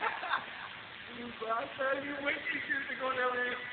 I'm you, wait till you to go down there.